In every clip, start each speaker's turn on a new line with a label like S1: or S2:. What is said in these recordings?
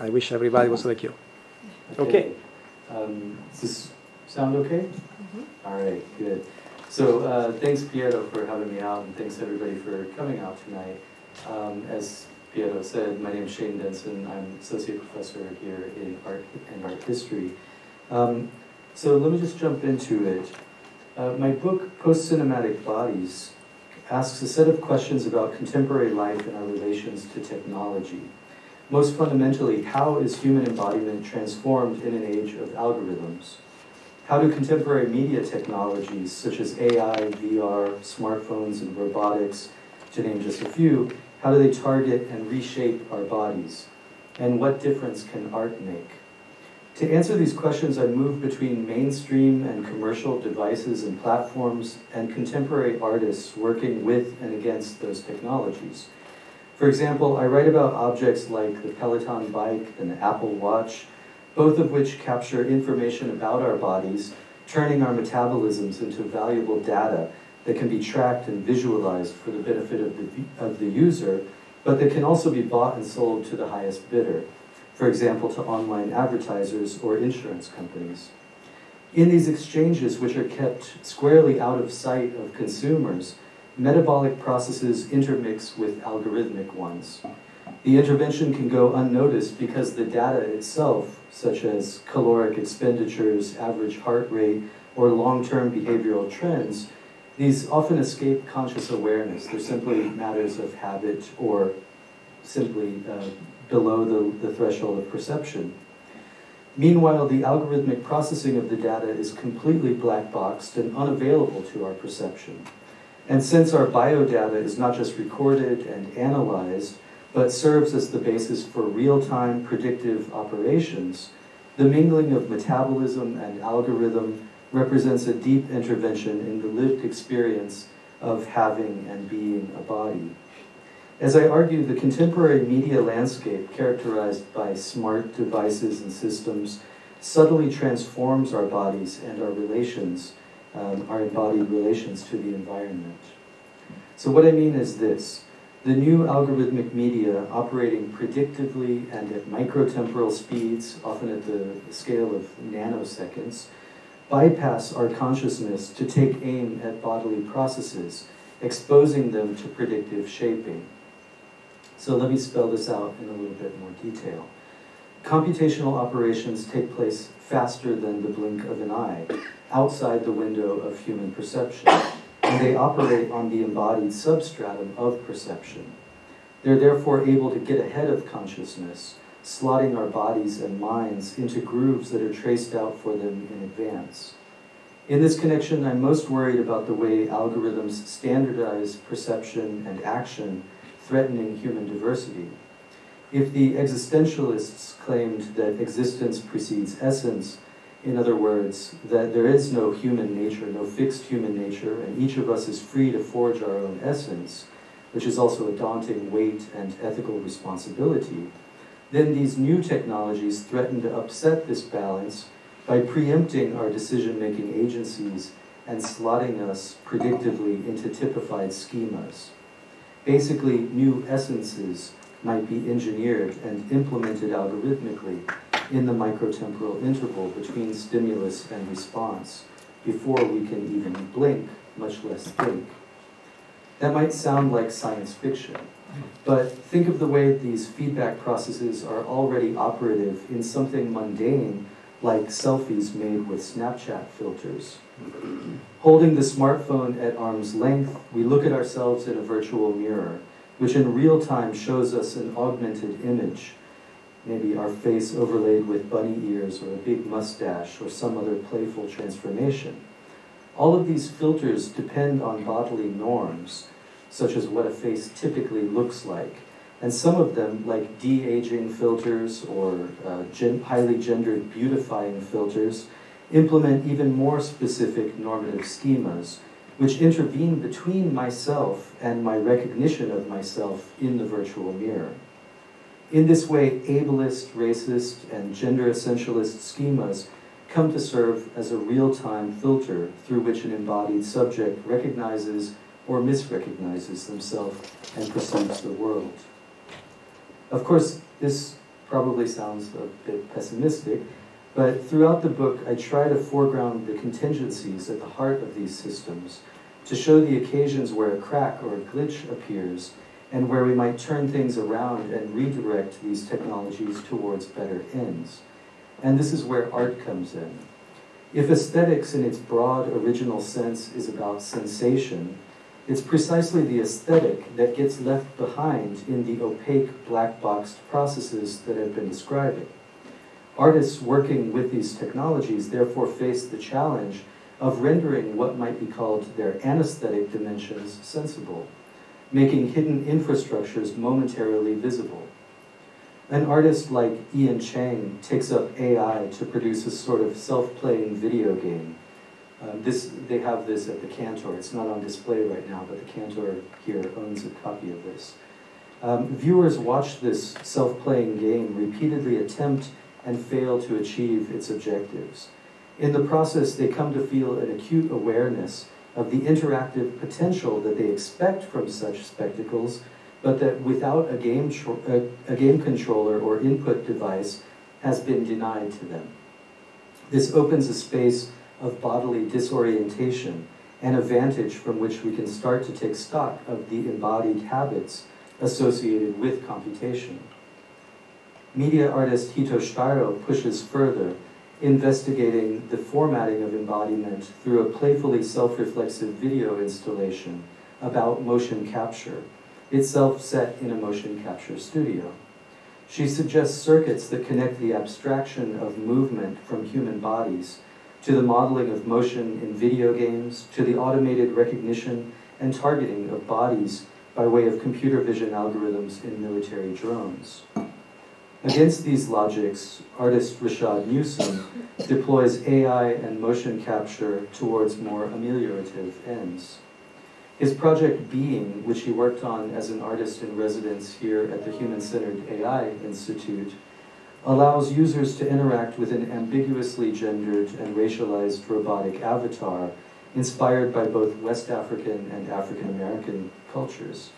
S1: I wish everybody was like you. Okay.
S2: Um, does this sound okay? All right, good. So uh, thanks, Piero, for having me out, and thanks everybody for coming out tonight. Um, as Piero said, my name is Shane Denson. I'm associate professor here in art and art history. Um, so let me just jump into it. Uh, my book, Post Cinematic Bodies, asks a set of questions about contemporary life and our relations to technology. Most fundamentally, how is human embodiment transformed in an age of algorithms? How do contemporary media technologies such as AI, VR, smartphones, and robotics, to name just a few, how do they target and reshape our bodies? And what difference can art make? To answer these questions, I move between mainstream and commercial devices and platforms and contemporary artists working with and against those technologies. For example, I write about objects like the Peloton bike and the Apple Watch, both of which capture information about our bodies, turning our metabolisms into valuable data that can be tracked and visualized for the benefit of the, of the user, but that can also be bought and sold to the highest bidder, for example, to online advertisers or insurance companies. In these exchanges, which are kept squarely out of sight of consumers, metabolic processes intermix with algorithmic ones. The intervention can go unnoticed because the data itself, such as caloric expenditures, average heart rate, or long-term behavioral trends, these often escape conscious awareness. They're simply matters of habit or simply uh, below the, the threshold of perception. Meanwhile, the algorithmic processing of the data is completely black boxed and unavailable to our perception. And since our biodata is not just recorded and analyzed, but serves as the basis for real-time predictive operations, the mingling of metabolism and algorithm represents a deep intervention in the lived experience of having and being a body. As I argue, the contemporary media landscape, characterized by smart devices and systems, subtly transforms our bodies and our relations um, our embodied relations to the environment. So what I mean is this. The new algorithmic media operating predictively and at microtemporal speeds, often at the scale of nanoseconds, bypass our consciousness to take aim at bodily processes, exposing them to predictive shaping. So let me spell this out in a little bit more detail. Computational operations take place faster than the blink of an eye, outside the window of human perception, and they operate on the embodied substratum of perception. They're therefore able to get ahead of consciousness, slotting our bodies and minds into grooves that are traced out for them in advance. In this connection, I'm most worried about the way algorithms standardize perception and action, threatening human diversity. If the existentialists claimed that existence precedes essence, in other words, that there is no human nature, no fixed human nature, and each of us is free to forge our own essence, which is also a daunting weight and ethical responsibility, then these new technologies threaten to upset this balance by preempting our decision-making agencies and slotting us predictively into typified schemas. Basically, new essences might be engineered and implemented algorithmically in the microtemporal interval between stimulus and response before we can even blink, much less think. That might sound like science fiction, but think of the way these feedback processes are already operative in something mundane like selfies made with Snapchat filters. Holding the smartphone at arm's length, we look at ourselves in a virtual mirror which in real time shows us an augmented image, maybe our face overlaid with bunny ears or a big mustache or some other playful transformation. All of these filters depend on bodily norms, such as what a face typically looks like. And some of them, like de-aging filters or uh, gen highly gendered beautifying filters, implement even more specific normative schemas, which intervene between myself and my recognition of myself in the virtual mirror. In this way, ableist, racist, and gender essentialist schemas come to serve as a real-time filter through which an embodied subject recognizes or misrecognizes themselves and perceives the world. Of course, this probably sounds a bit pessimistic, but throughout the book, I try to foreground the contingencies at the heart of these systems to show the occasions where a crack or a glitch appears and where we might turn things around and redirect these technologies towards better ends. And this is where art comes in. If aesthetics in its broad original sense is about sensation, it's precisely the aesthetic that gets left behind in the opaque black boxed processes that I've been describing. Artists working with these technologies therefore face the challenge of rendering what might be called their anesthetic dimensions sensible, making hidden infrastructures momentarily visible. An artist like Ian Cheng takes up AI to produce a sort of self-playing video game. Um, this, they have this at the Cantor. It's not on display right now, but the Cantor here owns a copy of this. Um, viewers watch this self-playing game repeatedly attempt and fail to achieve its objectives. In the process, they come to feel an acute awareness of the interactive potential that they expect from such spectacles, but that without a game, a, game controller or input device has been denied to them. This opens a space of bodily disorientation and a vantage from which we can start to take stock of the embodied habits associated with computation. Media artist Hito Steyerl pushes further, investigating the formatting of embodiment through a playfully self-reflexive video installation about motion capture, itself set in a motion capture studio. She suggests circuits that connect the abstraction of movement from human bodies to the modeling of motion in video games, to the automated recognition and targeting of bodies by way of computer vision algorithms in military drones. Against these logics, artist Rashaad Newsome deploys AI and motion capture towards more ameliorative ends. His project Being, which he worked on as an artist in residence here at the Human Centered AI Institute, allows users to interact with an ambiguously gendered and racialized robotic avatar inspired by both West African and African American cultures.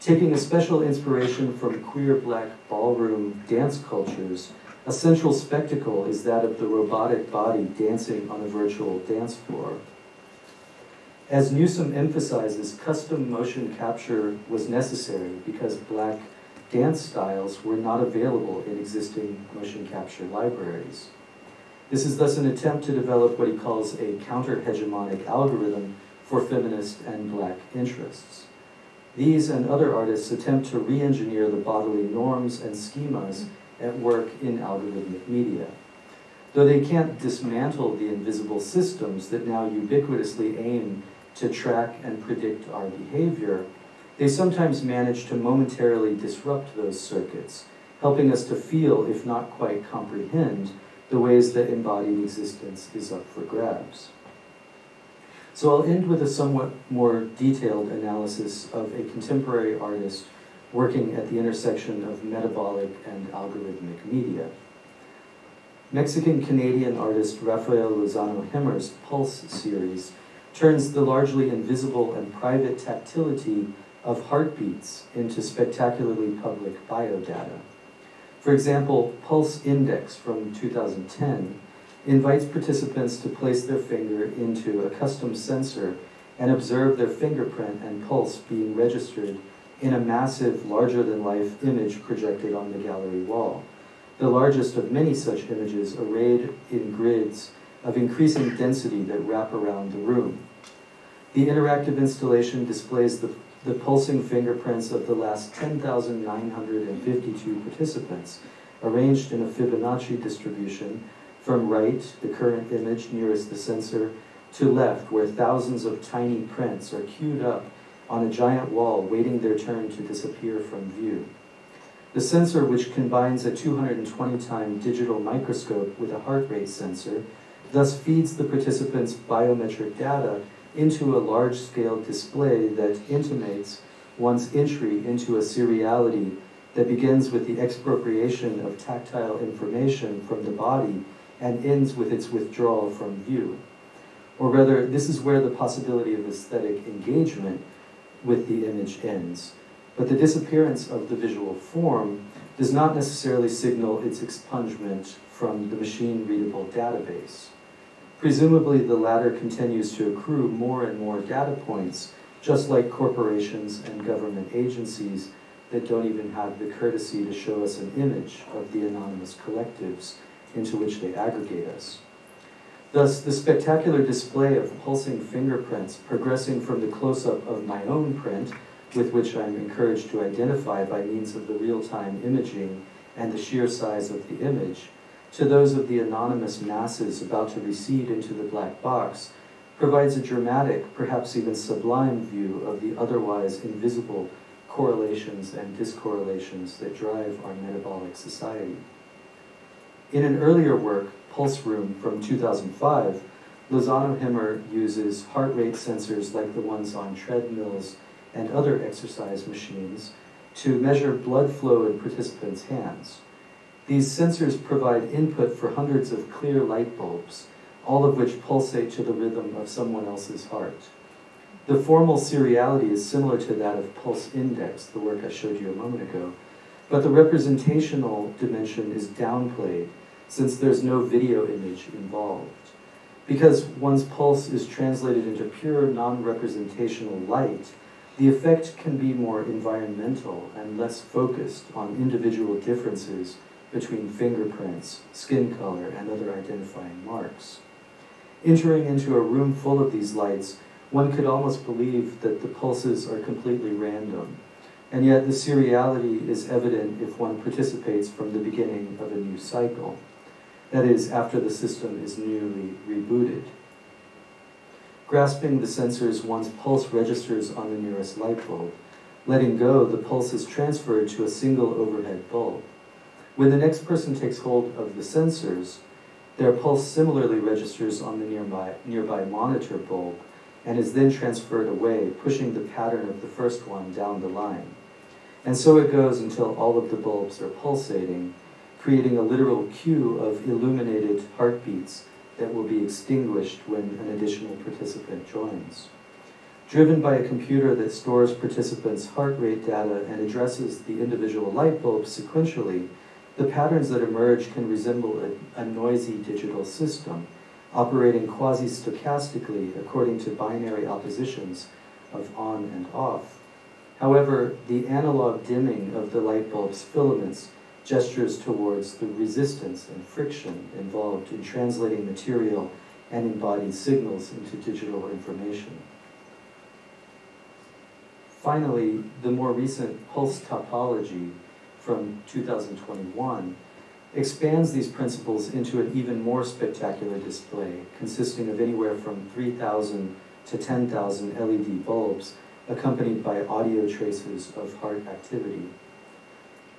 S2: Taking a special inspiration from queer black ballroom dance cultures, a central spectacle is that of the robotic body dancing on a virtual dance floor. As Newsome emphasizes, custom motion capture was necessary because black dance styles were not available in existing motion capture libraries. This is thus an attempt to develop what he calls a counter-hegemonic algorithm for feminist and black interests. These and other artists attempt to re-engineer the bodily norms and schemas at work in algorithmic media. Though they can't dismantle the invisible systems that now ubiquitously aim to track and predict our behavior, they sometimes manage to momentarily disrupt those circuits, helping us to feel, if not quite comprehend, the ways that embodied existence is up for grabs. So I'll end with a somewhat more detailed analysis of a contemporary artist working at the intersection of metabolic and algorithmic media. Mexican-Canadian artist Rafael Lozano Hemmer's Pulse series turns the largely invisible and private tactility of heartbeats into spectacularly public biodata. For example, Pulse Index from 2010 invites participants to place their finger into a custom sensor and observe their fingerprint and pulse being registered in a massive, larger-than-life image projected on the gallery wall, the largest of many such images arrayed in grids of increasing density that wrap around the room. The interactive installation displays the, the pulsing fingerprints of the last 10,952 participants, arranged in a Fibonacci distribution from right, the current image nearest the sensor, to left, where thousands of tiny prints are queued up on a giant wall waiting their turn to disappear from view. The sensor, which combines a 220-time digital microscope with a heart rate sensor, thus feeds the participants' biometric data into a large-scale display that intimates one's entry into a seriality that begins with the expropriation of tactile information from the body and ends with its withdrawal from view. Or rather, this is where the possibility of aesthetic engagement with the image ends. But the disappearance of the visual form does not necessarily signal its expungement from the machine-readable database. Presumably, the latter continues to accrue more and more data points, just like corporations and government agencies that don't even have the courtesy to show us an image of the anonymous collectives into which they aggregate us. Thus, the spectacular display of pulsing fingerprints progressing from the close-up of my own print, with which I'm encouraged to identify by means of the real-time imaging and the sheer size of the image, to those of the anonymous masses about to recede into the black box, provides a dramatic, perhaps even sublime view of the otherwise invisible correlations and discorrelations that drive our metabolic society. In an earlier work, Pulse Room from 2005, Lozano Hemmer uses heart rate sensors like the ones on treadmills and other exercise machines to measure blood flow in participants' hands. These sensors provide input for hundreds of clear light bulbs, all of which pulsate to the rhythm of someone else's heart. The formal seriality is similar to that of pulse index, the work I showed you a moment ago, but the representational dimension is downplayed since there's no video image involved. Because one's pulse is translated into pure non-representational light, the effect can be more environmental and less focused on individual differences between fingerprints, skin color, and other identifying marks. Entering into a room full of these lights, one could almost believe that the pulses are completely random, and yet the seriality is evident if one participates from the beginning of a new cycle. That is, after the system is newly rebooted. Grasping the sensors, one's pulse registers on the nearest light bulb. Letting go, the pulse is transferred to a single overhead bulb. When the next person takes hold of the sensors, their pulse similarly registers on the nearby, nearby monitor bulb and is then transferred away, pushing the pattern of the first one down the line. And so it goes until all of the bulbs are pulsating, creating a literal queue of illuminated heartbeats that will be extinguished when an additional participant joins. Driven by a computer that stores participants' heart rate data and addresses the individual light bulbs sequentially, the patterns that emerge can resemble a, a noisy digital system, operating quasi-stochastically according to binary oppositions of on and off. However, the analog dimming of the light bulb's filaments gestures towards the resistance and friction involved in translating material and embodied signals into digital information. Finally, the more recent pulse topology from 2021 expands these principles into an even more spectacular display, consisting of anywhere from 3,000 to 10,000 LED bulbs, accompanied by audio traces of heart activity.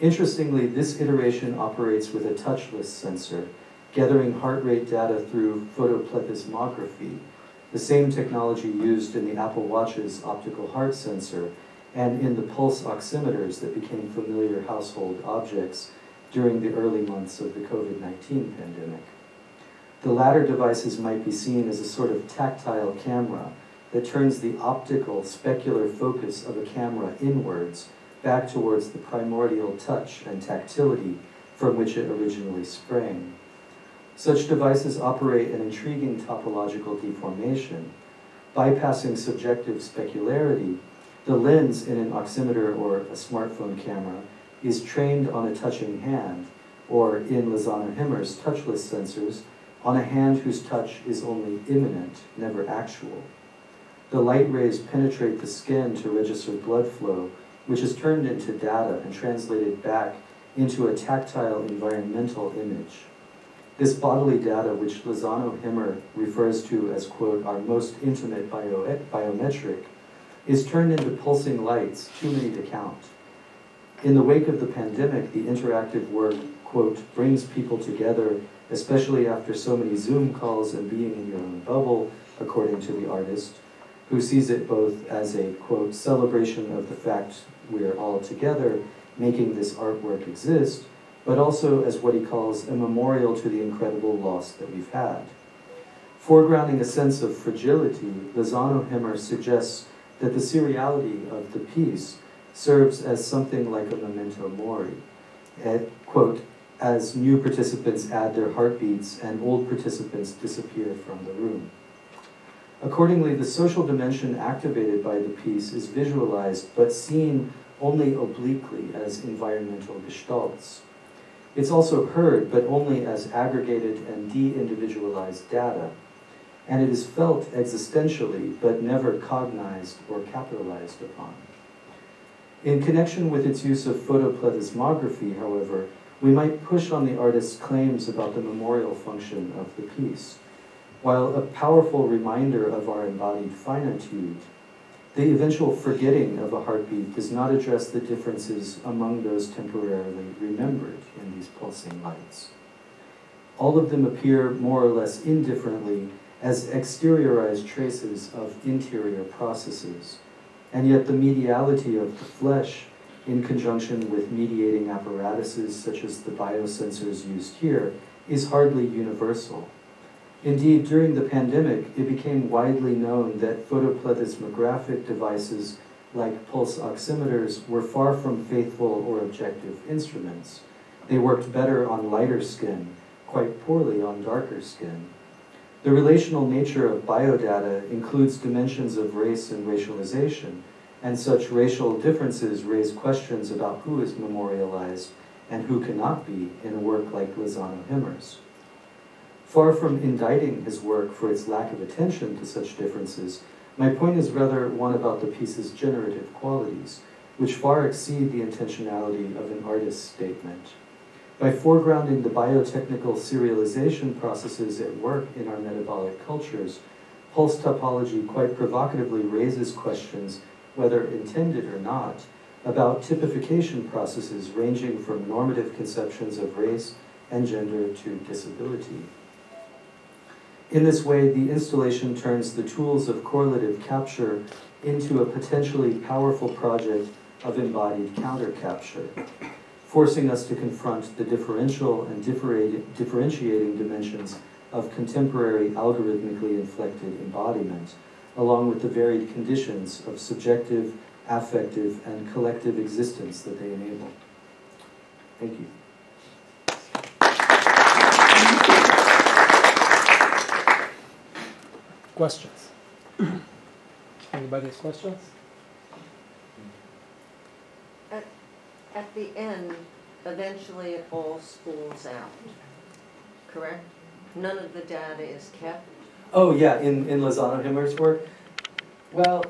S2: Interestingly, this iteration operates with a touchless sensor, gathering heart rate data through photoplethysmography, the same technology used in the Apple Watch's optical heart sensor and in the pulse oximeters that became familiar household objects during the early months of the COVID-19 pandemic. The latter devices might be seen as a sort of tactile camera that turns the optical specular focus of a camera inwards back towards the primordial touch and tactility from which it originally sprang. Such devices operate an intriguing topological deformation. Bypassing subjective specularity, the lens in an oximeter or a smartphone camera is trained on a touching hand, or in Lozano Hemmer's touchless sensors, on a hand whose touch is only imminent, never actual. The light rays penetrate the skin to register blood flow, which is turned into data and translated back into a tactile environmental image. This bodily data, which Lozano Hemmer refers to as, quote, our most intimate bio biometric, is turned into pulsing lights, too many to count. In the wake of the pandemic, the interactive work, quote, brings people together, especially after so many Zoom calls and being in your own bubble, according to the artist, who sees it both as a, quote, celebration of the fact we're all together making this artwork exist, but also as what he calls a memorial to the incredible loss that we've had. Foregrounding a sense of fragility, Lozano Hemmer suggests that the seriality of the piece serves as something like a memento mori, eh, quote, as new participants add their heartbeats and old participants disappear from the room. Accordingly, the social dimension activated by the piece is visualized but seen only obliquely as environmental gestalts. It's also heard, but only as aggregated and de individualized data, and it is felt existentially, but never cognized or capitalized upon. In connection with its use of photoplethysmography, however, we might push on the artist's claims about the memorial function of the piece. While a powerful reminder of our embodied finitude, the eventual forgetting of a heartbeat does not address the differences among those temporarily remembered in these pulsing lights. All of them appear more or less indifferently as exteriorized traces of interior processes, and yet the mediality of the flesh, in conjunction with mediating apparatuses such as the biosensors used here, is hardly universal. Indeed, during the pandemic, it became widely known that photoplethysmographic devices like pulse oximeters were far from faithful or objective instruments. They worked better on lighter skin, quite poorly on darker skin. The relational nature of biodata includes dimensions of race and racialization, and such racial differences raise questions about who is memorialized and who cannot be in a work like Lozano Hemmer's. Far from indicting his work for its lack of attention to such differences, my point is rather one about the piece's generative qualities, which far exceed the intentionality of an artist's statement. By foregrounding the biotechnical serialization processes at work in our metabolic cultures, pulse topology quite provocatively raises questions, whether intended or not, about typification processes ranging from normative conceptions of race and gender to disability. In this way, the installation turns the tools of correlative capture into a potentially powerful project of embodied counter capture, forcing us to confront the differential and differentiating dimensions of contemporary algorithmically inflected embodiment, along with the varied conditions of subjective, affective, and collective existence that they enable. Thank you.
S1: Questions? Anybody has questions?
S3: At the end, eventually it all spools out, correct? None of the data is kept?
S2: Oh, yeah, in, in Lozano Hemmer's work. Well,